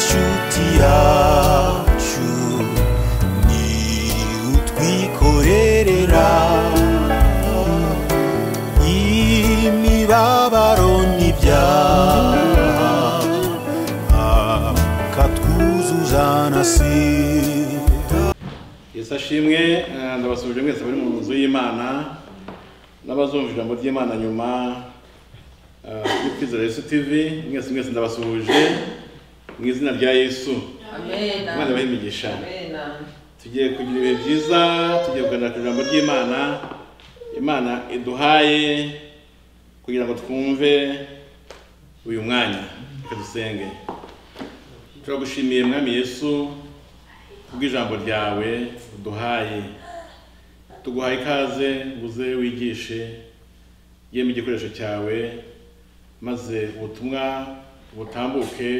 shuti yacu ni utwikorerera. Imibabaro n'ibyaha akatwuzuza na sida yesu ashimwe eh, ndabasuhuje mwese bari mu nzu y'imana n'abazumva ijambo ry'imana nyuma. Kuri kwizera yesu tv mwese mwese ndabasuhuje mu izina rya yesu. Imana ibahe imigisha. Tugiye kugira ibihe byiza tugiye kuganira ku ijambo ry'imana. Imana iduhaye kugira ngo twumve uyu mwanya. Reka dusenge. Turagushimiye mwami yesu kubw'ijambo ryawe uduhaye. Tuguhaye ikaze uze wigishe yemwe igikoresho cyawe. Maze ubutumwa butambuke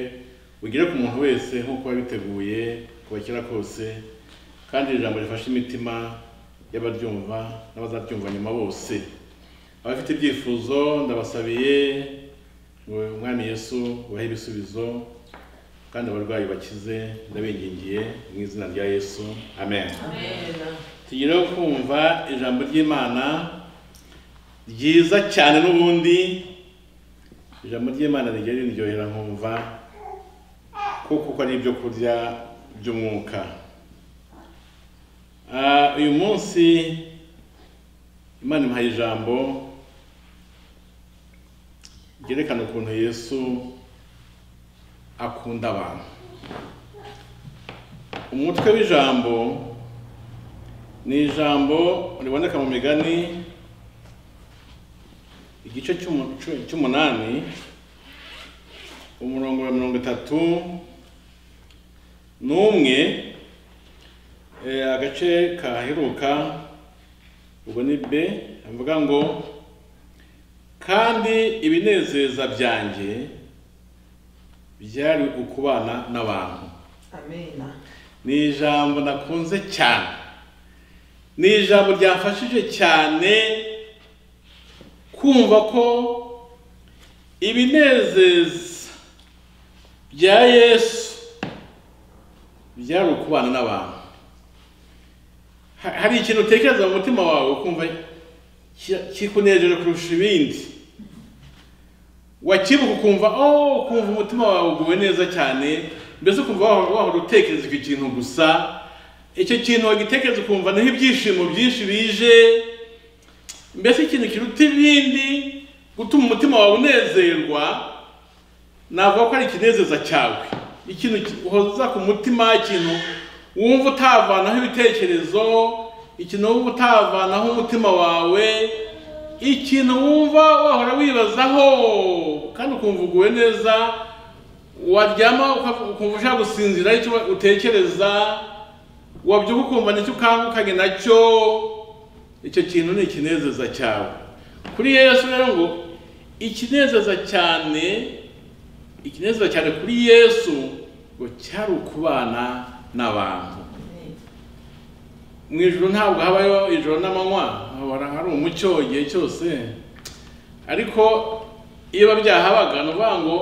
bugere ku muntu wese nk'uko wabiteguye kuva kera kose kandi iri jambo rifashe imitima y'abaryumva n'abazaryumva nyuma bose. Abafite ibyifuzo ndabasabiye umwami yesu ubahe ibisubizo kandi abarwayi bakize ndabingingiye mu izina rya yesu. Amen. Tugireho kumva ijambo ry'imana ryiza cyane n'ubundi ijambo ry'imana rijya riryohera nkumva kuko ko ari ibyo kurya by'umwuka. Ah, uyu munsi imana imuhaye ijambo ryerekana ukuntu yesu akunda abantu. Umutwe w'ijambo ni ijambo riboneka mu migani igice cy'umu- cy'u- cy'umunani umurongo wa mirongo itatu n'umwe eh, agace kaheruka ubwo ni b avuga ngo kandi ibinezeza byanjye byari ukubana n'abantu. Ni ijambo nakunze cyane. Ni ijambo ryafashije cyane kumva ko ibinezeza bya yesu byari ukubana n'abantu. Ha- hari ikintu utekereza mu mutima wawe ukumva ki- kikunejeje kurusha ibindi? Wakibuka ukumva oh ukumva umutima wawe uguwe neza cyane mbese ukumva wahora utekereza icyo kintu gusa. Icyo kintu wagitekereza ukumva ni ho ibyishimo byinshi bije. Mbese ikintu kiruta ibindi? Gutuma umutima wawe unezerwa? Navuga ko ari ikinezeza cyawe. Ikintu ki- uhoza ku mutima ikintu wumva utavanaho ibitekerezo ikintu wumva utavanaho umutima wawe ikintu wumva wahora wibazaho kandi ukumva uguwe neza waryama ukumva ushaka gusinzira icyo utekereza wabyuka ukumva ni cyo ukangukanye na cyo icyo kintu ni ikinezeza cyawe. Kuri yesu rero ngo ikinezeza cyane ikinezeza cyane kuri yesu ngo cyari ukubana n'abantu. Mu ijoro ntabwo habayo ijoro n'amanywa hahora hari umucyo igihe cyose. Ariko iyo byahabaga ni ukuvuga ngo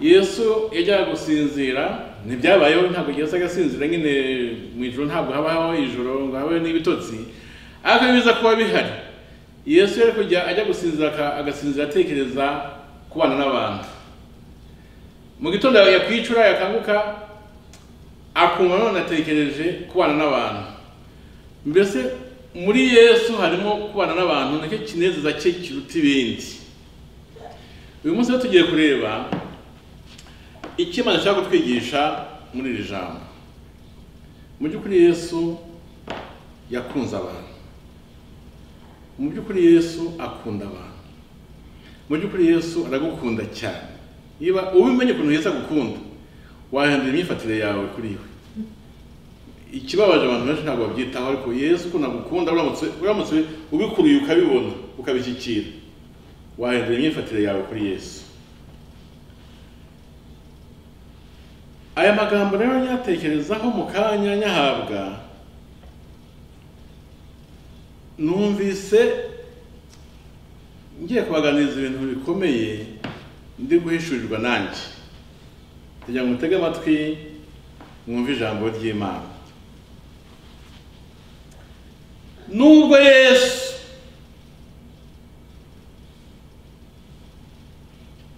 yesu yajyaga gusinzira ntibyabayeho ntabwo yesu agasinzira nyine. Mu ijoro ntabwo habaho ijoro ngo habeho n'ibitotsi. Ariko biza kuba bihari. Yesu yari kujya ajya gusinzira agasinzira atekereza kubana n'abantu. Mu gitondo yakwicura yakanguka akumva none atekereje kubana n'abantu. Mbese muri yesu harimo kubana n'abantu na cyo kinezeza cye kiruta ibindi. Uyu munsi rero tugiye kureba icyo imana ishaka kutwigisha muri iri jambo. Mu by'ukuri yesu yakunze abantu. Mu by'ukuri yesu akunda abantu. Mu by'ukuri yesu aragukunda cyane. Niba ubimenye ukuntu yesu agukunda wahindura imyifatire yawe kuri we. Ikibabaje abantu benshi ntabwo babyitaho ariko yesu ukuntu agukunda uramutse ubikuruye ukabibona ukabishyikira. Wahindura imyifatire yawe kuri yesu. Aya magambo rero nyatekerezaho mu kanya nyahabwa numvise ngiye kubaganiriza ibintu bikomeye ndi guhishurirwa nanjye. Kugira ngo mutege amatwi mwumve ijambo ry'imana. Nubwo yesu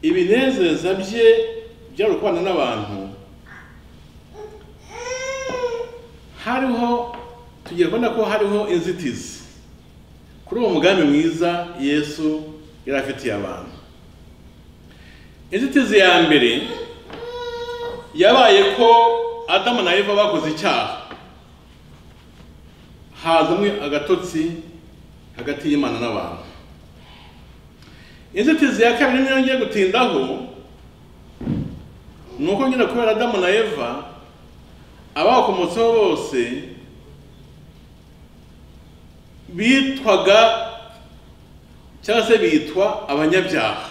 ibinezeza bye byari ukubana n'abantu hariho tugiye kubona ko hariho inzitizi. Kuri uwo mugambi mwiza yesu yari afitiye abantu. Inzitizi ya mbere yabaye ko adamu na eva bakoze icyaha. Hazamo agatotsi hagati y'imana n'abantu. Inzitizi ya kabiri niyo ngiye gutindaho ni uko nyine kubera adamu na eva abakomotseho bose bitwaga cyangwa se bitwa abanyabyaha.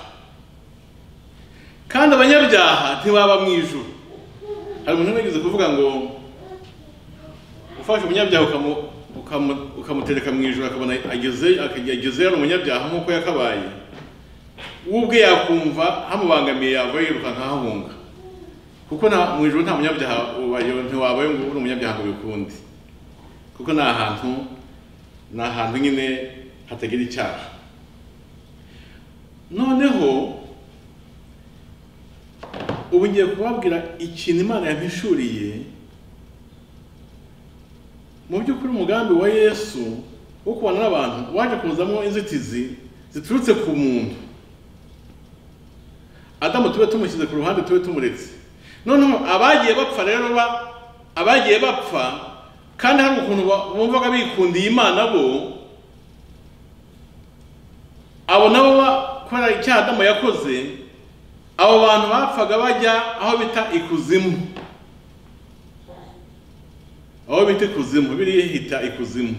Kandi abanyabyaha ntibaba mu ijuru. Hari umuntu wigeze kuvuga ngo ufashe umunyabyaha ukamu- ukamu- ukamutereka mu ijuru akabona ageze ageze ari umunyabyaha nk'uko yakabaye. We ubwe yakumva hamubangamiye yava yiruka nk'ahahunga kuko mu ijuru nta munyabyaha ntiwabaye ngo uri umunyabyaha ngo bikunde kuko ni ahantu ni ahantu nyine hatagira icyaha. Noneho ubu ngiye kubabwira ikintu imana yampishuriye mu by'ukuri umugambi wa yesu wo kubana n'abantu waje kuzamo inzitizi ziturutse ku muntu. Adamu tube tumushyize ku ruhande tube tumuretse. Noneho abagiye bapfa rero ba abagiye bapfa kandi hari ukuntu bumvaga bikundiye imana bo abo nabo ba- kubera icyaha adamu yakoze abo bantu bapfaga bajya aho bita ikuzimu aho bita ikuzimu biriya hita ikuzimu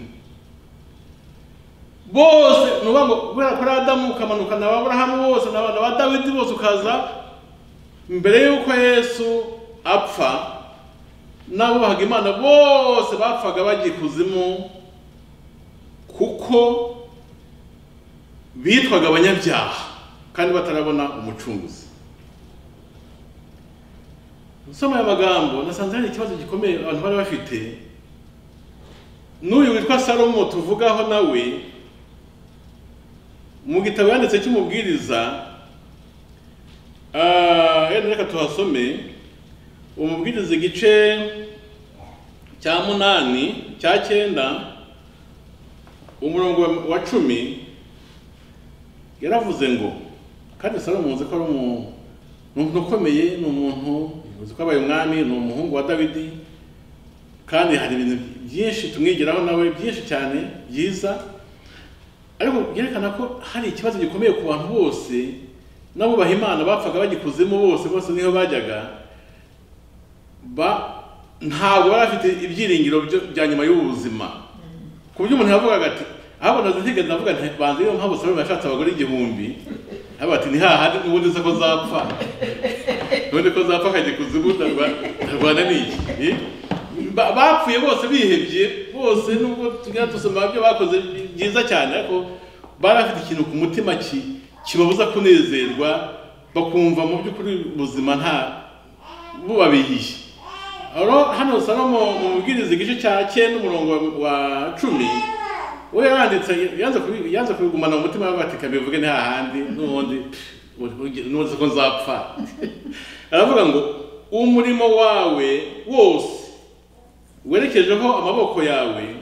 bose ni ukuvuga ngo kubera kuri adamu ukamanukana aburahamu bose n'abana ba dawidi bose ukaza mbere y'uko yesu apfa n'abubahaga imana bose bapfaga bajya ikuzimu kuko bitwaga abanyabyaha kandi batarabona umucunguzi. Nsoma aya magambo nasanze hari ikibazo gikomeye abantu bari bafite. N'uyu witwa salomo tuvugaho nawe mu gitabo yanditse cy'umubwiriza ah, yenda reka tuhasome. Umubwiriza igice cya munani cya cyenda umurongo wa- cumi yaravuze ngo kandi salomo muzi ko ari umuntu ukomeye ni umuntu uzi ko abaye umwami ni umuhungu wa dawidi. Kandi hari ibintu byinshi tumwigiraho nawe byinshi cyane byiza. Ariko byerekana ko hari ikibazo gikomeye ku bantu bose n'abubaha imana bapfaga bagikuzimu bose bose ni ho bajyaga. ba ntabwo bari bafite ibyiringiro bya nyuma y'ubu buzima ku buryo umuntu yavugaga ati ahabona zigeze avuga nti banza iyo mpamvu salomo yashatse abagore igihumbi. Aravuga ati ni hahandi n'ubundi se ko zapfa. N'ubundi ko zapfa akajya kuzimu ndarwana n'iki? Ba- bapfuye bose bihebye bose nubwo tugenda dusoma ibyo bakoze byiza cyane ariko bari bafite ikintu ku mutima ki- kibabuza kunezerwa bakumva mu by'ukuri ubuzima nta bubabihiye. Hano salomo mu mubwiriza igice cya cyenda umurongo wa cumi. We yanditse yanze kubi- yanze kubigumana mu mutima we ati kabivuge ni hahandi n'ubundi n'ubundi ko nzapfa. Aravuga ngo umurimo wawe wose werekejeho amaboko yawe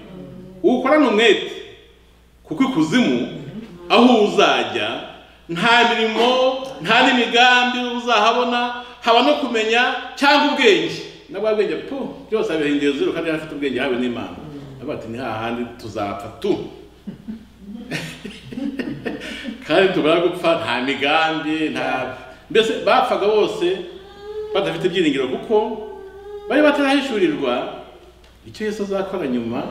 uwukorane umwete kuko ikuzimu aho uzajya nta mirimo nta n'imigambi uzahabona haba no kumenya cyangwa ubwenge. Na bwa bwenge pu byose abihinduye zero kandi afite ubwenge yahawe n'imana aravuga ati ni hahandi tuzapfa tu. Kandi tumara gupfa nta migambi nta mbese bapfaga bose badafite ibyiringiro kuko bari batarahishurirwa icyo Yesu azakora nyuma.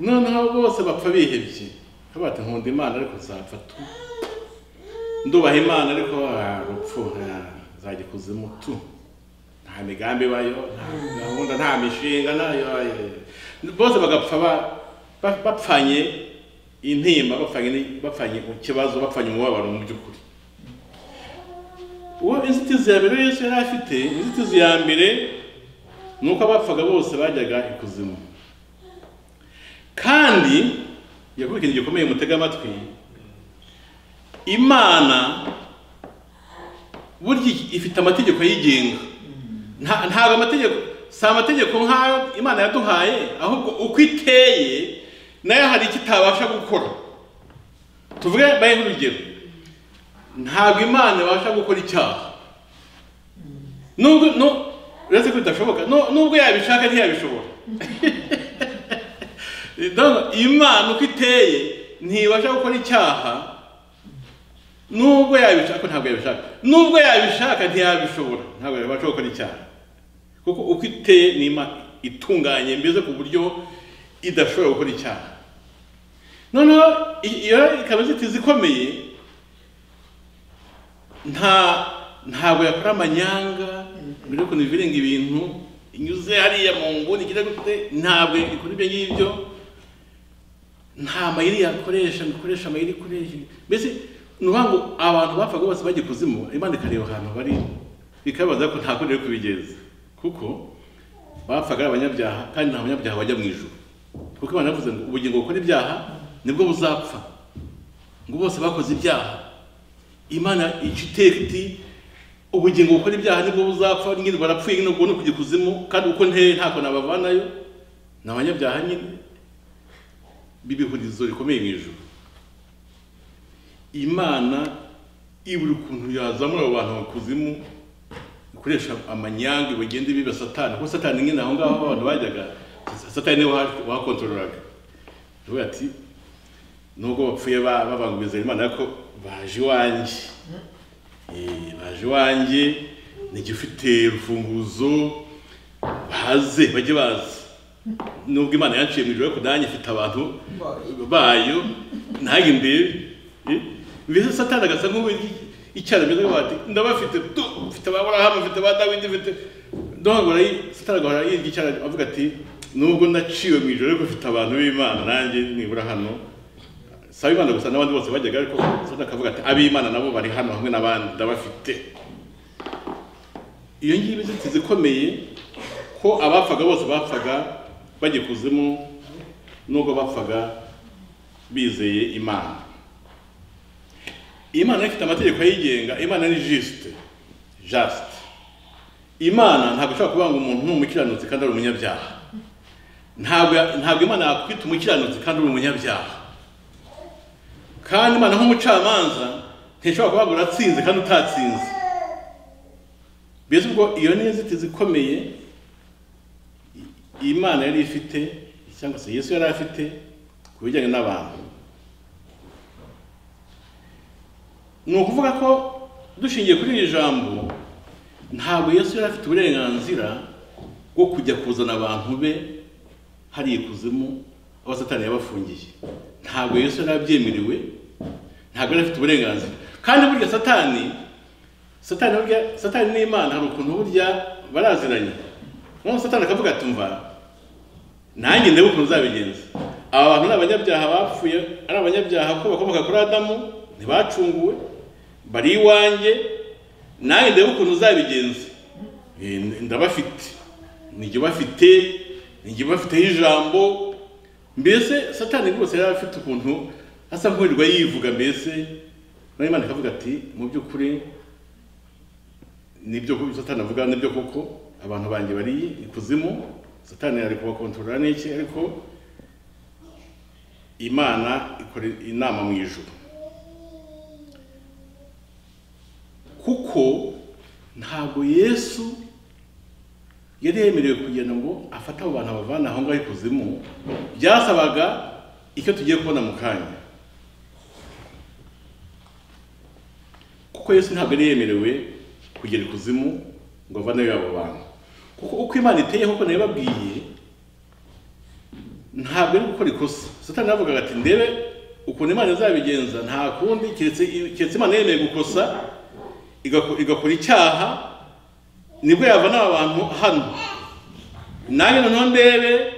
Noneho bose bapfa bihebye. Baravuga bati nkunda imana ariko nzapfa tu. Ndubaha imana ariko ah, urupfu ah, nzajya ikuzimu tu. Nta migambi ibayo nta gahunda nta mishinga na yo bose bagapfa ba- ba- bapfanye intimba bapfanye mu kibazo bapfanye umubabaro mu by'ukuri. Uwo inzitizi ya mbere yesu yari afite inzitizi ya mbere ni uko abapfaga bose bajyaga ikuzimu kandi yavuga ikintu gikomeye mutega amatwi imana burya ifite amategeko yigenga ntabwo amategeko si amategeko nk'ayo imana yaduhaye ahubwo uko iteye na yo hari icyo itabasha gukora. Tuvuge bahe nk'urugero. Ntabwo imana ibasha gukora icyaha. Nubwo uretse ko bidashoboka nu- nubwo yabishaka ntiyabishobora. Imana uko iteye ntibasha gukora icyaha. Nubwo yabishaka ntabwo yabishaka. Nubwo yabishaka ntiyabishobora. Ntabwo yabasha gukora icyaha. Kuko uko iteye ni imana itunganye mbese ku buryo idashobora gukora icyaha. Noneho iyo ikaba inzitizi ikomeye nta ntabwo yakora amanyanga mbere yo kuniviringa ibintu inyuze hariya mu nguni igira gute ntabwo ikora ibyo ngibyo nta mayiri yakoresha ngo ikoresha amayiri ikoresha mbese ni ukuvuga ngo abantu bapfaga bose bajya ikuzimu imana ikareba ahantu bari ikabaza ko nta kundi kubigeza. Kuko bapfaga ari abanyabyaha kandi nta banyabyaha bajya mu ijuru. Kuko imana yavuze ngo ubugingo bukora ibyaha ni bwo buzapfa. Ngo bose bakoze ibyaha. Imana ica iteka iti ubugingo bukora ibyaha ni bwo buzapfa. Nyine barapfuye nyine ubwo ni ukujya ikuzimu kandi uko nteye ntako nabavanayo. Ni abanyabyaha nyine. B'ibihurizo rikomeye mu ijuru. Imana ibura ukuntu yazamura abo bantu mu kuzimu ikoresha amanyanga bagenda biba satani. Kuko satani nyine aho ngaho aho abantu bajyaga satani ni we wa- wakontorolaga avuga ati nubwo bapfuye ba- babanguriza imana ariko baje iwanjye. Eh, baje iwanjye nijye ufite urufunguzo baze bajye baza. Nubwo imana yanciye mu ijoro ariko nanjye ifite abantu bayo nanjye ndebe Eh, mbese satani agasa nk'uwirya icyara mbese ngo ati ndabafite tu mfite ba burahamu mfite ba dawidi mfite ndahagora satani agahora yirya icyara avuga ati nubwo naciwe mu ijoro ariko mfite abantu b'imana nanjye nibura hano. Saba imana gusa n'abandi bose bajyaga ariko satani akavuga ati ab'imana nabo bari hano hamwe n'abandi ndabafite. Iyo ngiyo inzitizi ikomeye ko abapfaga bose bapfaga bajya ikuzimu nubwo bapfaga bizeye imana. Imana ifite amategeko ayigenga imana ni juste just. Imana ntabwo ishobora kuvuga ngo umuntu ni umukiranutsi kandi ari umunyabyaha. Ntabwo imana yakwita umukiranutsi kandi uri umunyabyaha. Kandi imana nk'umucamanza ntishobora kuvuga ngo uratsinze kandi utatsinze. Mbese ubwo iyo ni inzitizi ikomeye imana yari ifite cyangwa se yesu yari afite ku bijyanye n'abantu. Ni ukuvuga ko dushingiye kuri iri jambo ntabwo yesu yari afite uburenganzira bwo kujya kuzana abantu be hariya ikuzimu aho satani yabafungiye. Ntabwo yesu yari abyemerewe ntabwo yari afite uburenganzira. Kandi burya satani satani burya satani n'imana hari ukuntu burya baraziranye. Noneho satani akavuga ati mva nanjye ndebe ukuntu uzabigenza. Aba bantu ni abanyabyaha bapfuye ari abanyabyaha ko bakomoka kuri adamu ntibacunguwe. Bari iwanjye nanjye ndebe ukuntu uzabigenza. Eh, ndabafite. Nijye bafite nijye bafiteho ijambo. Mbese satani rwose yari afite ukuntu asa nk'uwirirwa yivuga mbese nawe imana ikavuga ati mu by'ukuri ni byo satani avuga ni byo koko abantu banjye bari ikuzimu satani ari kubakontorora n'iki ariko imana ikora inama mu ijuru. Kuko ntabwo yesu yari yemerewe kugenda ngo afate abo bantu abavana aho ngaho ikuzimu byasabaga icyo tugiye kubona mu kanya. Kuko yesu ntabwo yari yemerewe kugera ikuzimu ngo avaneyo abo bantu. Kuko uko imana iteye nk'uko na yo babwiye ntabwo ari gukora ikosa. Satani yavugaga ati ndebe ukuntu imana izabigenza nta kundi keretse imana yemeye gukosa igakora icyaha ni bwo yavana aba bantu hano. Nanjye noneho ndebe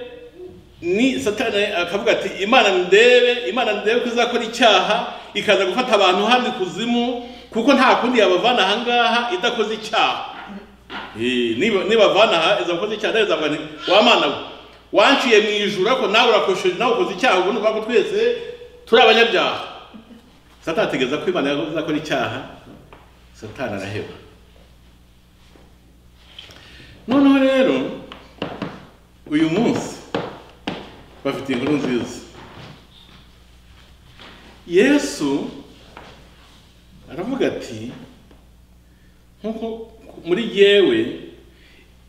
ni satani akavuga ati imana ndebe imana ndebe ko izakora icyaha ikaza gufata abantu hano ikuzimu kuko nta kundi yabavana aha ngaha idakoze icyaha. Eh, niba nibavana aha izakoze icyaha nawe izavuga nti wa mana we? Wanciye mu ijuru ariko nawe urakosheje nawe ukoze icyaha ubwo ni twese turi abanyabyaha. Satani ategereza ko imana izakora icyaha. Satani araheba noneho rero uyu munsi bafite inkuru nziza. Yesu aravuga ati nk'uko muri yewe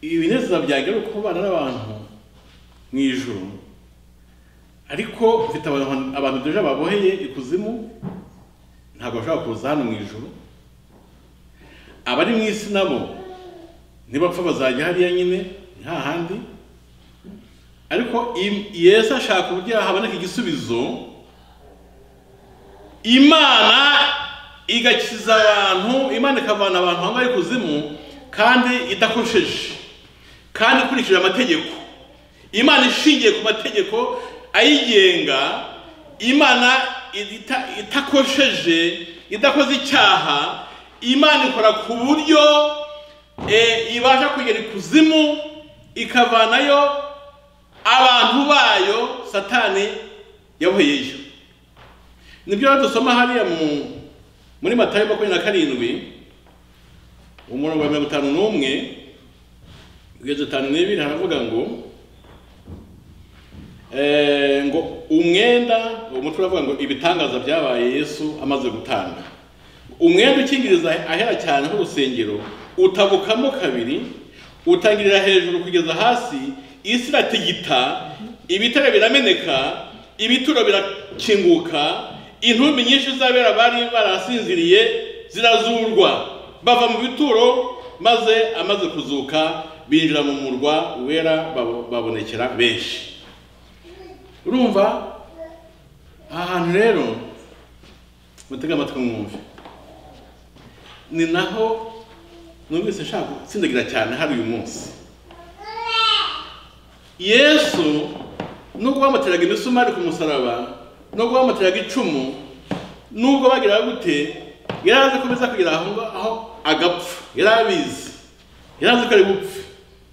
ibinezeza byanjye ari ukubana n'abantu mu ijuru ariko mfite abantu deja baboheye ikuzimu ntabwo bashobora kuza hano mu ijuru. Abari mu isi nabo ntibapfa bazajya hariya nyine ni hahandi ariko yesu ashaka uburyo haboneka igisubizo imana igakiza abantu imana ikavana abantu aho ngaho ikuzimu kandi idakosheje kandi ikurikije amategeko. Imana ishingiye ku mategeko ayigenga imana ita- itakosheje idakoze icyaha imana ikora ku buryo eh, ibasha kugera ikuzimu ikavanayo abantu bayo satani yaboheyeyo ni byo dusoma hariya mu muri matayo makumyabiri na karindwi umurongo wa mirongo itanu n'umwe kugeza itanu n'ibiri haravuga ngo eh, ngo umwenda uwo mutwe uravuga ngo ibitangaza byabaye yesu amaze gutanga. Umwenda ukingiriza ahera cyane nk'urusengero utabukamo kabiri utangirira hejuru kugeza hasi isi iratigita ibitare birameneka ibituro birakinguka intumbi nyinshi z'abera bari barasinziriye zirazurwa. Bava mu bituro maze amaze kuzuka binjira mu murwa wera babo- babonekera benshi. Urumva? Aha hantu rero mutege amatwi mwumve ni naho numvise nshaka gutsindagira cyane hari uyu munsi. Yesu nubwo bamuteraga imisumari ku musaraba nubwo bamuteraga icumu nubwo bagiraga gute yari azi ko kugera aho ngaho agapfa. Yari abizi. Yari azi ko ari bupfe.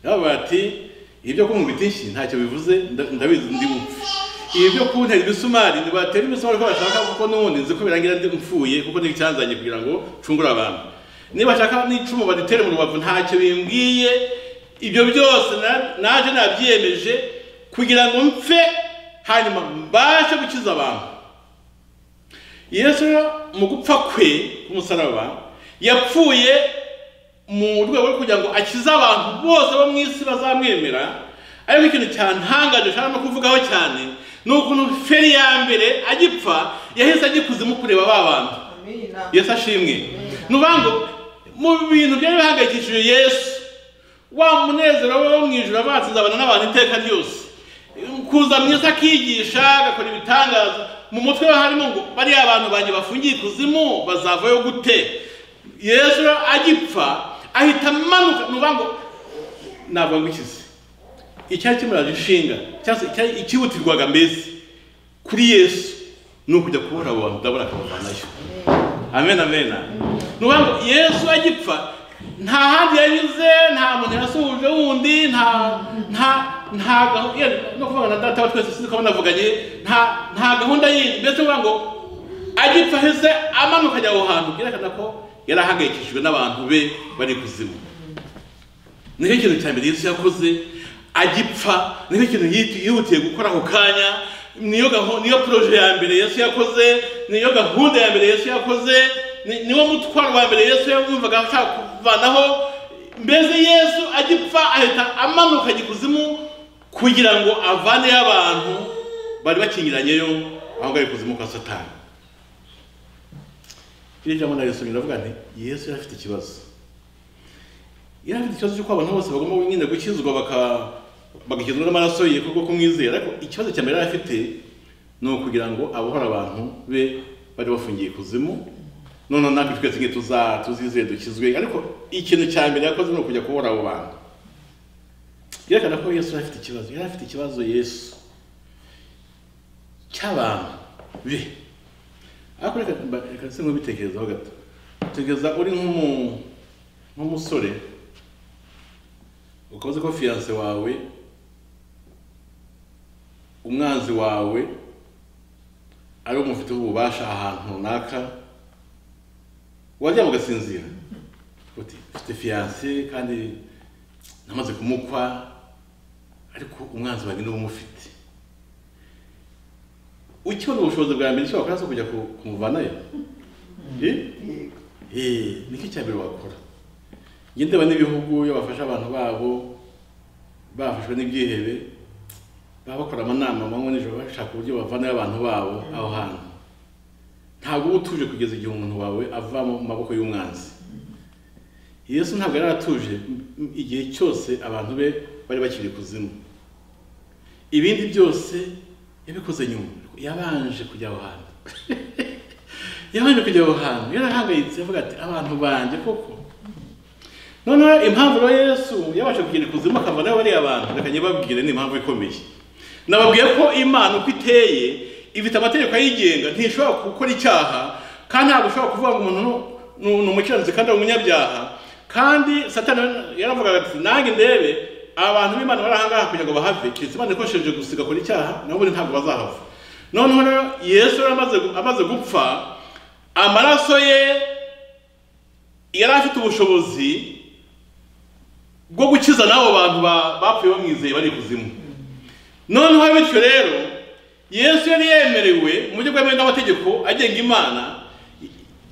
Yaravuga ati ibyo kunkubita inshyi ntacyo bivuze nda- ndabizi ndi bupfe. Ibi byo kuntera imisumari ntibatera imisumari ko bashaka kuko n'ubundi nzi ko birangira ndi mfuye kuko ni icyanzanye kugira ngo ncungure abantu. Niba bashaka n'icumu baritere mu rubavu ntacyo bimbwiye. Ibyo byose na- naje nabyiyemeje kugira ngo mpfe hanyuma mbashe gukiza abantu. Yesu mu gupfa kwe ku musaraba yapfuye mu rwego rwo kugira ngo akize abantu bose bo mu isi bazamwemera. Ariko ikintu cyantangaje nshaka no kuvugaho cyane ni ukuntu feri ya mbere agipfa yahise ajya ikuzimu kureba ba bantu. Yesu ashimwe. Ni ngo mu bintu byari bihangayikishije yesu wa munezero we wo mu ijoro azabana n'abantu iteka ryose. Kuza isi akigisha agakora ibitangaza. Mu mutwe we harimo ngo bariya abantu banjye bafungiye ikuzimu bazavayo gute? Yesu agipfa ahita amanuka. Ni ngo ntabwo ngo ikize icyari kimuraje inshinga cyangwa se ikihutirwaga mbese. Kuri yesu ni ukujya kubura abo bantu ndabona akabavanayo. Amen amen. Ni ukuvuga ngo yesu agipfa nta handi yanyuze nta muntu yasuhuje wundi nta nta nta gahunda no kuvuga na data wa twese sinzi ko banavuganye nta nta gahunda yindi. Mbese uvuga ngo agipfa ahise amanuka ajya aho hantu. Byerekana ko yari ahangayikishijwe n'abantu be bari kuzimu. Nicyo kintu cya mbere yesu yakoze. Agipfa. Nicyo kintu yihutiye gukora ako kanya. Niyo poroje ya mbere yesu yakoze niyo gahunda ya mbere yesu yakoze ni- niwo mutwaro wa mbere yesu yumvaga ashaka kuvanaho mbese yesu agipfa ahita amanuka ajya ikuzimu kugira ngo avaneyo abantu bari bakingiranyeyo aho ngaho ikuzimu kwa satani. Iri jambo narisomye ndavuga nti yesu yari afite ikibazo. Yari afite ikibazo cy'uko abantu bose bagomba nyine gukizwa baka bagakizwa n'amaraso ye kubwo kumwizera ariko ikibazo cya mbere yari afite ni ukugira ngo abohore abantu be bari bafungiye ikuzimu none natwe twese tuza tuzizeye dukizwe. Ariko ikintu cya mbere yakoze ni ukujya kubohora abo bantu. Byerekana ko yesu yari afite ikibazo. Yari afite ikibazo yesu. Cy'abantu be. Ariko reka se nkubitekerezaho gato. Tegeza uri nk'umu- nk'umusore ukoze ko fiyanse wawe umwanzi wawe ari umufiteho ububasha ahantu runaka waryama ugasinzira uti mfite fiyanse kandi namaze kumukwa ariko umwanzi wanjye ni we umufite. Ukibona ubushobozi bwa mbere icyo wakora si ukujya ku- kumuvanayo? Eh? Niki cya mbere wakora. Njye ndeba n'ibihugu iyo bafasha abantu babo bafashwe n'ibyihebe baba bakora amanama amanywa nijoro bashaka uburyo bavanayo abantu babo aho hantu. Ntabwo uba utuje kugeza igihe umuntu wawe ava mu maboko y'umwanzi. Yesu ntabwo yari atuje igihe cyose abantu be bari bakiri kuzimu. Ibindi byose yabikoze nyuma. Yabanje kujya aho hantu. Yabanje kujya aho hantu. Yarahangayitse avuga ati abantu banjye koko? Noneho impamvu rero yesu yabasha kugera ikuzimu akavanaho bariya bantu. Reka nyibabwire ni impamvu ikomeye. Nababwiye ko imana uko iteye ifite amategeko ayigenga ntishobora gukora icyaha kandi ntabwo ushobora kuvuga ngo umuntu ni- umukiranutsi kandi ari umunyabyaha. Kandi satani yaravugaga ati nanjye ndebe abantu b'imana bari ahangaha kugira ngo bahave. Keretse imana ikoresheje gusiga akora icyaha nabo ubundi ntabwo bazahava. Noneho rero yesu yari amaze gupfa amaraso ye yari afite ubushobozi bwo gukiza n'abo bantu ba- bapfuye bamwizeye bari kuzimu. Noneho bityo rero yesu yari yemerewe mu buryo bwemewe n'amategeko agenga imana.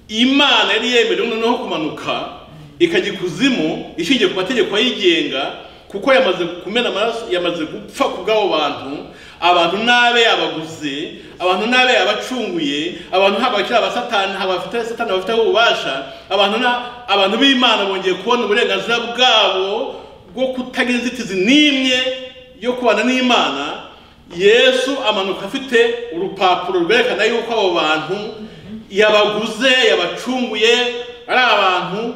Imana yari yemerewe noneho kumanuka ikajya ikuzimu ishingiye ku mategeko ayigenga kuko yamaze kumena amaraso yamaze gupfa ku bw'abo bantu. Abantu n'abe yabaguze abantu n'abe yabacunguye abantu ntabwo bakiri abasatani ntabwo bafite satani bafiteho ububasha abantu abantu b'imana bongeye kubona uburenganzira bwabo bwo kutagira inzitizi n'imwe yo kubana n'imana yesu amanuka afite urupapuro rwerekana yuko abo bantu yabaguze yabacunguye ari abantu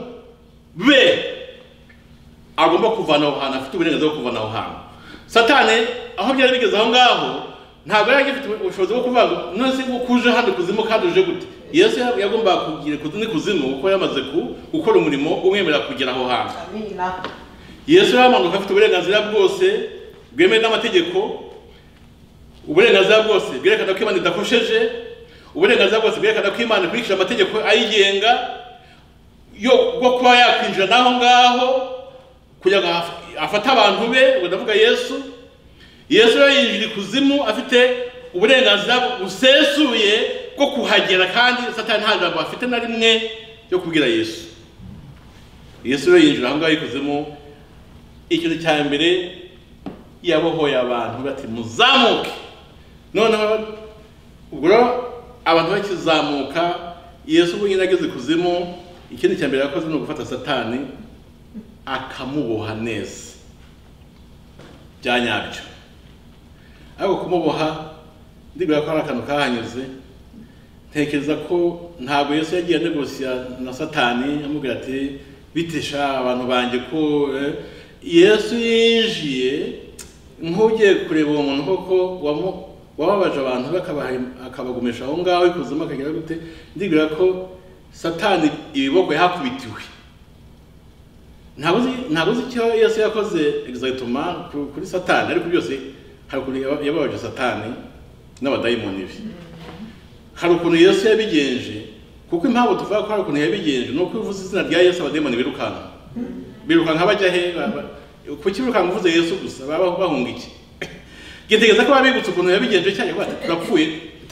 be. Agomba kuvana aho hantu afite uburenganzira bwo kuvana aho hantu. Satani aho byari bigeze aho ngaho ntabwo yari agifite ubushobozi bwo kuvuga ngo none se ko uje hano ikuzimu kandi uje gute? Yesu yagombaga kugira ikuzimu n'ikuzimu kuko yamaze gukora umurimo umwemerera kugera aho hantu. Yesu yaramanuka afite uburenganzira bwose bwemewe n'amategeko uburenganzira bwose bwerekana ko imana idakosheje uburenganzira bwose bwerekana ko imana ikurikije amategeko ayigenga yo bwo kuba yakwinjira n'aho ngaho kugira ngo af- afate abantu be ubwo ndavuga yesu. Yesu rero yinjira ikuzimu afite uburenganzira busesuye bwo kuhagera kandi satani nta jambo afite na rimwe ryo kubwira yesu. Yesu rero yinjira aho ngaho ikuzimu ikintu cya mbere yabohoye abantu bati muzamuke. Noneho ubwo abantu bakizamuka yesu ubwo nyine ageze ikuzimu ikindi cya mbere yakoze ni ugufata satani akamuboha neza. Bya nyabyo. Ariko kumuboha ndibwira ko hari akantu kahanyuze ntekereza ko ntabwo yesu yagiye anegosiya na satani amubwira ati bitesha abantu banjye ko eh, yesu yinjiye nk'ugiye kureba uwo muntu koko wababaje abantu akabagumisha aho ngaho ikuzimu akagira gute? Ndibwira ko satani ibiboko yahakubitiwe ntabwo uzi icyo yesu yakoze? Egizayitoma kuri satani. Ariko byose hari ukuntu yaba- yababaje satani n'abadayimoni be. Hari ukuntu yesu yabigenje. Kuko impamvu tuvuga ko hari ukuntu yabigenje ni uko uvuze izina rya yesu abadayimoni birukanka birukanka bajya he? Kuki birukanka uvuze yesu gusa? Baba bahunga iki? Gitegereza ko babibutse ukuntu yabigenje cyane bati turapfuye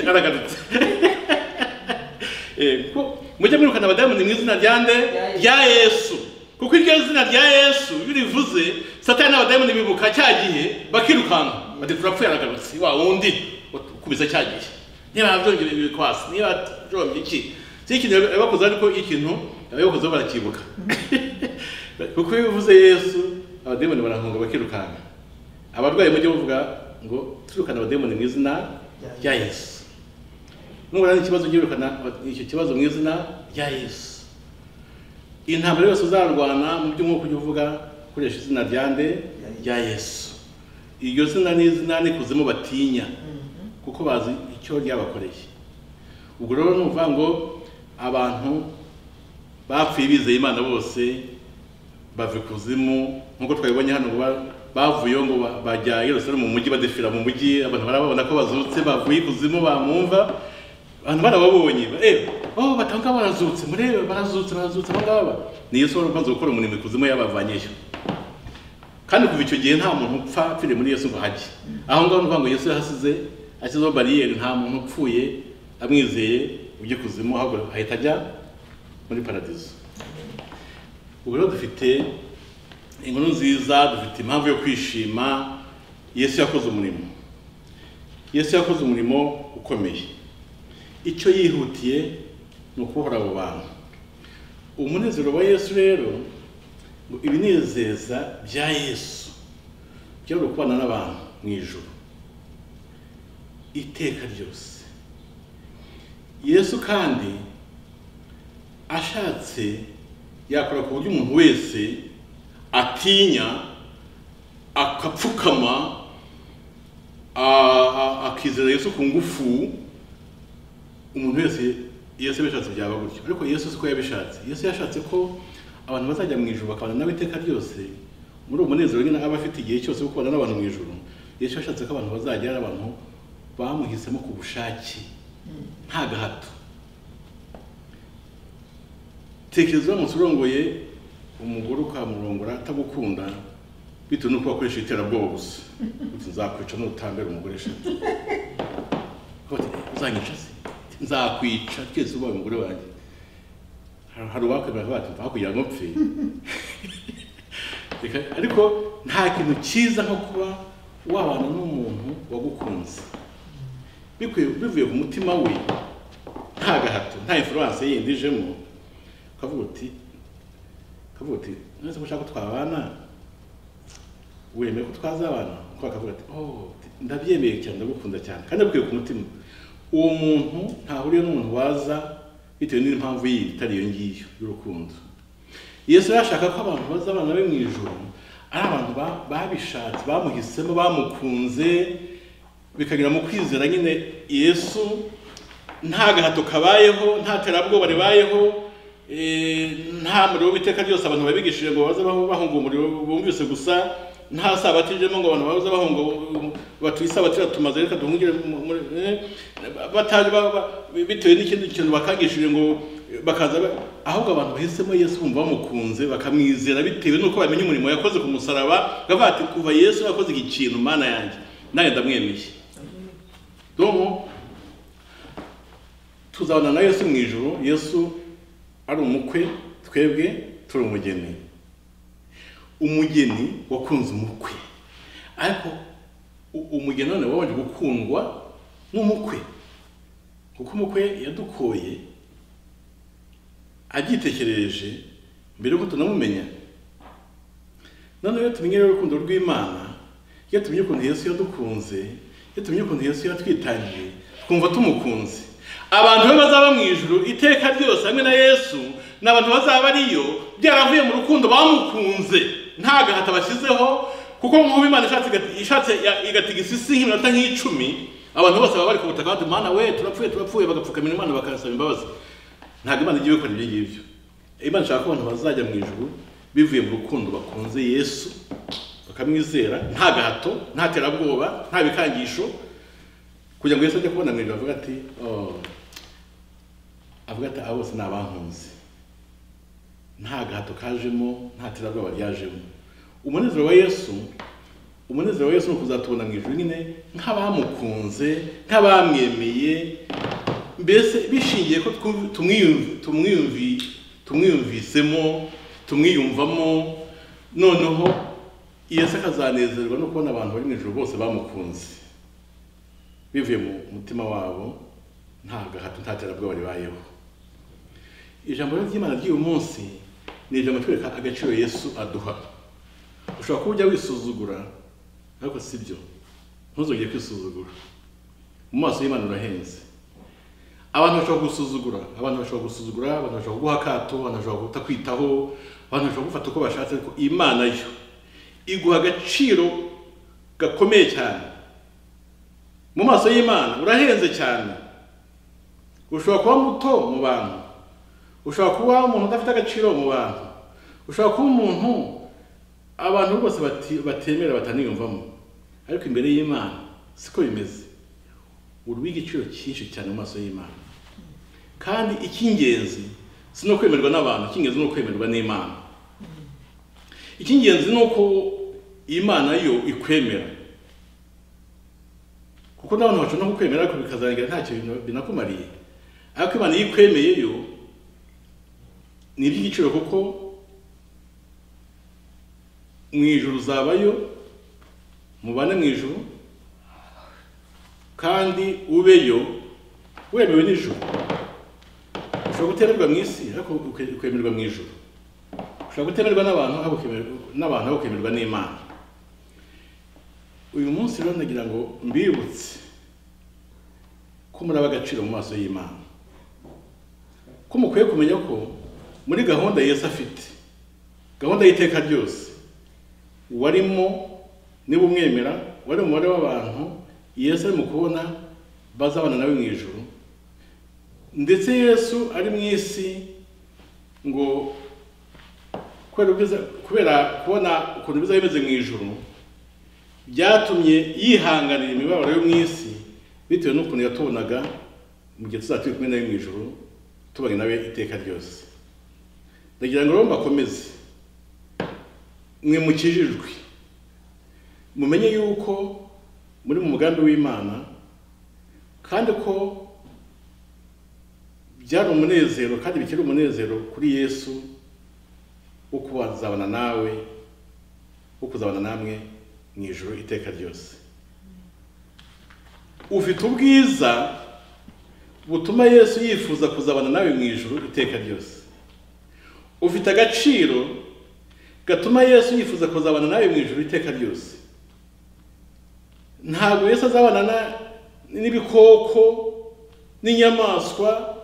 aragarutse Eh, ko mujye mwirukana abadayimoni mu izina rya nde? Rya yesu. Kuko iryo zina rya yesu iyo urivuze satani n'abadayimoni bibuka cya gihe bakirukanka bati turapfuye aragarutse. Wa wundi ukubise cya gihe? Niba byongera ibikwasi niba jombye iki? Si ikintu yabakoze ariko ikintu abayobozi bo barakibuka. Kuko iyo uvuze yesu abadayimoni barahunga bakirukanka abarwayi mujye muvuga ngo turukana abadayimoni mu izina rya yesu. Nubona n'ikibazo ujye icyo kibazo mu izina rya yesu. Intambara yose uzarwana mu by'umwuka ujya uvuga ukoresha izina rya nde? Rya yesu. Iryo zina ni izina n'ikuzimu batinya kuko bazi icyo ryabakoreye. Ubwo rero ni ukuvuga ngo abantu bapfuye bizeye imana bose bava ikuzimu nk'uko twabibonye hano ngo ba- bavuyeho ngo ba- bajya Yerusalemu mu mujyi badefira mu mujyi abantu barababona ko bazutse bavuye ikuzimu bamwumva abantu barababonye. Ba- eh oh batanga barazutse murebe barazutse barazutse aba ngaba. Ni Yesu wari umaze gukora umurimo ikuzimu yabavanyeyo kandi kuva icyo gihe nta muntu upfa apfiriye muri Yesu ngo hajye aho ngaho ni ngo Yesu yahasize ashyizeho bariyeri nta muntu upfuye amwizeye ujya ikuzimu ahubwo ahita ajya muri paradizo. Ubu rero dufite inkuru nziza dufite impamvu yo kwishima. Yesu yakoze umurimo. Yesu yakoze umurimo ukomeye. Icyo yihutiye ni ukubohora abo bantu. Umunezero wa yesu rero ngo ibinezeza bya yesu byari ukubana n'abantu mu ijoro iteka ryose. Yesu kandi ashatse yakora ku buryo umuntu wese atinya akapfukama akizera yesu ku ngufu umuntu wese yesu yabishatse byaba gutyo. Ariko yesu siko yabishatse. Yesu yashatse ko abantu bazajya mu ijuru bakabana nawe iteka ryose muri uwo munezero nyine aba afite igihe cyose wo kubana n'abantu mu ijuru. Yesu yashatse ko abantu bazajya ari abantu bamuhisemo ku bushake. Nta gahato. Tekereza uramutse urongoye umugore ukamurongora atagukunda bitewe n'uko wakoresha iterabwoba gusa. Nzakwica nutambera umugore sha Uti, uzanyica se? Nzakwica. Twese ubaye umugore wanjye. Hari- uwakwemera bati mva kugira ngo mpfe. Ariko nta kintu cyiza nko kuba wabana n'umuntu wagukunze. Bivuye ku mutima we nta gahato nta influence yindi ijemo ukavuga uti ukavuga uti nese ko ushaka ko twabana wemeye ko twazabana kuko akavuga ati oh. Ndabyemeye cyane ndagukunda cyane. Kandi abikuye ku mutima uwo muntu ntahuriye n'umuntu waza bitewe n'impamvu yindi itari iyo ngiyo y'urukundo. Yesu yashaka ko abantu bazabana be mu ijoro ari abantu ba- babishatse bamuhisemo bamukunze bikagira mu kwizera nyine yesu nta gahato kabayeho nta terabwoba ribayeho eh, nta muriro w'iteka ryose abantu babigishije ngo baze bahunga umuriro bumvise gusa nta sabatijemo ngo abantu baze bahunga um, batuye isabatira tumaze reka duhungire eh, bataje ba- ba- bitewe n'ikindi kintu bakangishije ngo bakaza ba- ahubwo abantu bahisemo yesu bumva bamukunze bakamwizera bitewe n'uko bamenya umurimo yakoze ku musaraba bavuga ati kuva yesu yakoze iki kintu mana yanjye nanjye ndamwemeye. Donc tuzabana na yesu mu ijoro yesu ari umukwe twebwe turi umugeni. Umugeni wakunze umukwe. Ariko umugeni none wabanje gukundwa n'umukwe. Kuko umukwe yadukoye abyitekerereje mbere yuko tunamumenya. Noneho iyo tumenye rero urukundo rw'imana iyo tumenye ukuntu yesu yadukunze iyo tumenye ukuntu yesu yatwitangiye twumva tumukunze. Abantu be bazaba mu ijuru iteka ryose hamwe na yesu ni abantu bazaba ariyo byaravuye mu rukundo bamukunze. Nta gahato bashyizeho kuko nk'ubu imana ishatse igati- ishatse ya- igatiga isisi nk'iminota nk'icumi abantu bose baba bari ku butaka bati mana we turapfuye turapfuye bagapfukamira imana bakasaba imbabazi. Ntabwo imana ibikora ibyo ngibyo. Imana ishaka ko abantu bazajya mu ijuru bivuye mu rukundo bakunze yesu bakamwizera nta gahato nta terabwoba nta bikangisho. Kugira ngo yesu ajye kubona mu ijuru avuga ati "Oh." avuga ati aba bose ni abankunze. Nta gahato kajemo nta terabwoba ryajemo umunezero wa yesu umunezero wa yesu ni ukuzatubona mu ijuru nyine nk'abamukunze nk'abamwemeye mbese bishingiye ko tumwiyumvisemo tumwiyumvamo. Noneho yesu akazanezerwa no kubona abantu bari mu ijuru bose bamukunze. Bivuye mu mutima wabo nta gahato nta terabwoba ribayeho. Ijambo ry'imana ry'uyu munsi ni ijambo twereka agaciro yesu aduha. Ushobora kuba ujya wisuzugura ariko si byo. Ntuzongere kwisuzugura. Mu maso y'imana urahenze. Abantu bashobora gusuzugura. Abantu bashobora gusuzugura abantu bashobora kuguha akato abantu bashobora kutakwitaho abantu bashobora gufata uko bashatse ariko imana yo iguha agaciro gakomeye cyane. Mu maso y'imana urahenze cyane. Ushobora kuba muto mu bantu ushobora kuba umuntu udafite agaciro mu bantu. Ushobora kuba umuntu abantu bose batemera bataniyumvamo. Ariko imbere y'imana siko bimeze. Uri uw'igiciro cyinshi cyane mu maso y'imana. Kandi icy'ingenzi si no kwemerwa n'abantu icy'ingenzi ni ukwemerwa n'imana. Icy'ingenzi ni uko imana yo ikwemera. Kuko n'abantu bashobora no kukwemera ariko bikazarangira ntacyo bina- binakumariye. Ariko imana iyo ikwemeye yo ni iby'igiciro kuko mu ijuru uzabayo mubane mu ijuru kandi ubeyo wemewe n'ijuru. Ushobora kutemerwa mu isi ariko uke- ukemerwa mu ijuru. Ushobora kutemerwa n'abantu n'abantu ariko ukemerwa n'imana. Uyu munsi rero ndagira ngo mbibutse ko muri ab'agaciro mu maso y'imana. Ko mukwiye kumenya ko muri gahunda Yesu afite gahunda y'iteka ryose warimo niba umwemera wari umubare w'abantu Yesu ari mu kubona bazabana nawe mu ijuru. Ndetse Yesu ari mu isi ngo kubera kubona ukuntu bizaba bimeze mu ijuru byatumye yihanganira imibabaro yo mu isi bitewe n'ukuntu yatubonaga mu gihe tuzaba kumwe nawe mu ijuru tubanye nawe iteka ryose. Ndagira ngo rero mbakomeze. Mwe mukijijwe mumenye yuko muri mu mugambi w'imana kandi ko byari umunezero kandi bikiri umunezero kuri yesu wo kuzabana nawe wo kuzabana namwe mu ijoro iteka ryose. Ufite ubwiza butuma yesu yifuza kuzabana nawe mu ijoro iteka ryose. Ufite agaciro gatuma yesu yifuza kuzabana nawe mu ijoro iteka ryose. Ntabwo yesu azabana na- n'ibikoko n'inyamaswa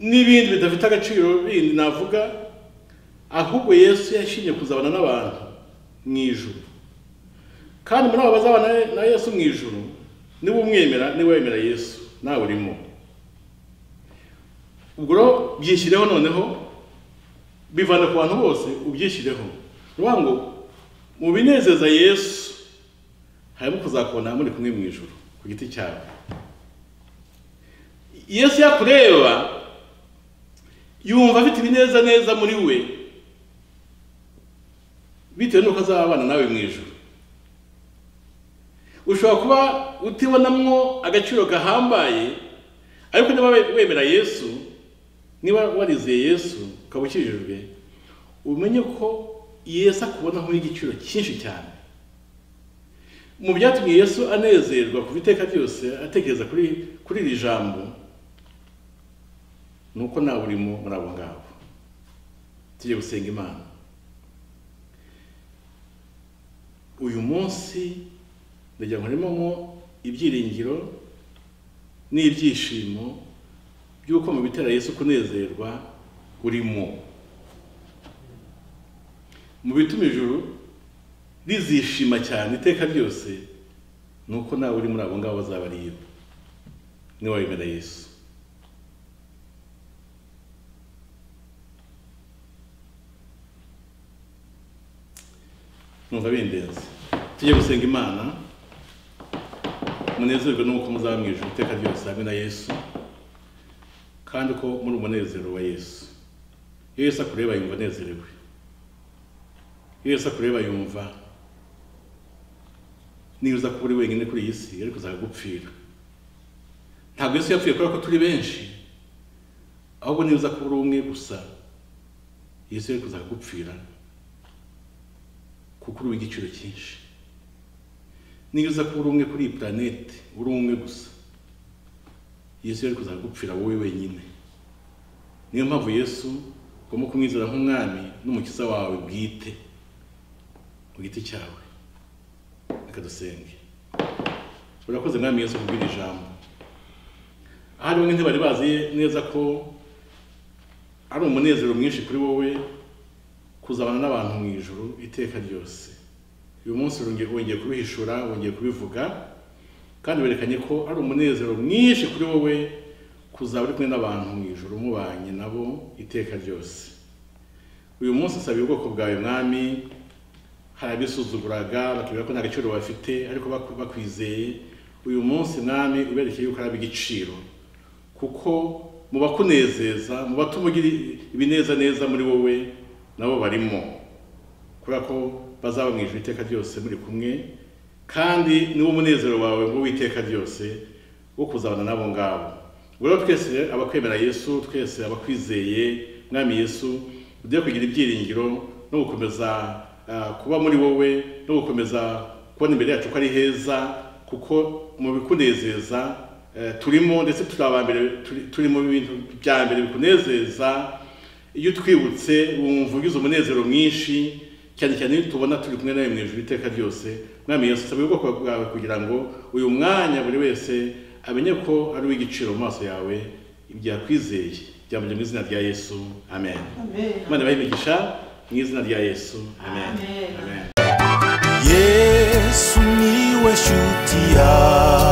n'ibindi bidafite agaciro bindi navuga ahubwo yesu yashimye kuzabana n'abantu mu ijuru. Kandi muri abo bazabana na yesu mu ijuru niba umwemera niba wemera yesu nawe urimo. Ubwo rero byishyireho noneho bivana ku bantu bose ubyishyireho. Ni ngo mu binezeza yesu harimo kuzakubona muri kumwe mu ijuru ku giti cyawe. Yesu yakureba yumva afite ibineza neza muri we bitewe n'uko azabana nawe mu ijuru. Ushobora kuba utibonamwo agaciro gahambaye ariko niba we- wemera yesu niba warizeye yesu ukaba ukijijwe umenye ko yesu akubonaho igiciro cyinshi cyane. Mu byatumye yesu anezerwa ku iteka ryose atekereza kuri kuri iri jambo ni uko nawe urimo muri abo ngabo. Tujye gusenga imana. Uyu munsi ndagira ngo harimo ibyiringiro n'ibyishimo by'uko mu bitera Yesu kunezerwa urimo mu bituma ijuru rizishima cyane iteka ryose ni uko nawe uri muri abo ngabo bazaba ari yo. Niba wemera Yesu. Numva bindenze tujye gusenga imana munezerwe n'uko muzaba mu ijuru iteka ryose. Hamwe na yesu. Kandi ko muri umunezero wa yesu. Iyo yesu akureba yumva anezerewe. Iyo yesu akureba yumva niba uza kuba uri wenyine kuri iyi si ariko uzagupfira ntabwo yesu yapfuye kubera ko turi benshi ahubwo niba uza kuba uri umwe gusa. Yesu yari kuzagupfira kuko uri uw'igiciro cyinshi. Niyo uza kuba uri umwe kuri iyi planete uri umwe gusa yesu yari kuzagupfira wowe wenyine. Niyo mpamvu yesu ugomba kumwizera nk'umwami n'umukiza wawe bwite ku giti cyawe reka dusenge. Urakoze mwami yesu kubwira ijambo. Ahari bamwe ntibari bazi neza ko ari umunezero mwinshi kuri wowe kuzabana n'abantu mu ijuru iteka ryose. Uyu munsi wongeye kubihishura wongeye kubivuga. Kandi werekanye ko ari umunezero mwinshi kuri wowe kuzaba uri kumwe n'abantu mu ijoro mubanye nabo iteka ryose. Uyu munsi nsabye ubwoko bwawe mwami hari abisuzuguraga bakibwira ko nta gaciro bafite ariko bakwizeye. Uyu munsi mwami uberekeye yuko ari ab'igiciro kuko mu bakunezeza mu batuma ugira ibineza neza muri wowe nabo barimo. Kubera ko bazaba mu ijuru iteka ryose muri kumwe kandi niwo munezero wawe ngo w'iteka ryose wo kuzabana n'abo ngabo. Rero twese abakwemera yesu twese abakwizeye mwami yesu ugiye kugira ibyiringiro no gukomeza ah, kuba muri wowe no gukomeza kubona imbere yacu ko ari heza kuko mu bikunezeza eh, turimo ndetse turi mu bintu bya mbere bikunezeza. Iyo utwibutse wumva ugize umunezero mwinshi cyane cyane iyo tubona turi kumwe nawe mu ijuru iteka ryose mwami yesu sabe ubwoko bwawe kugira ngo uyu mwanya buri wese amenye ko ari uw'igiciro mu maso yawe ibyakwizeye. Byamuje mu izina rya yesu. Amen. Imana ibahe imigisha mu izina rya yesu. Amen. Amen. amen. Yesu ni we shuti yawe.